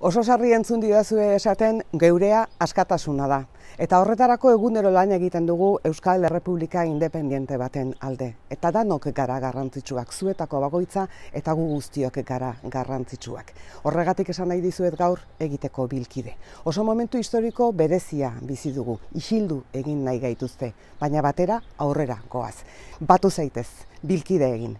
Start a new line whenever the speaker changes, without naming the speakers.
Oso sarri entzun didazue esaten geurea askatasuna da. Eta horretarako egunero lan egiten dugu Euskal Errepublika independiente baten alde. Eta danok gara garrantzitsuak, zuetako bagoitza eta gu guztiok gara garrantzitsuak. Horregatik esan nahi dizuet gaur egiteko bilkide. Oso momentu historiko berezia bizi dugu, isildu egin nahi gaituzte, baina batera aurrera goaz. Batu zaitez, bilkide egin,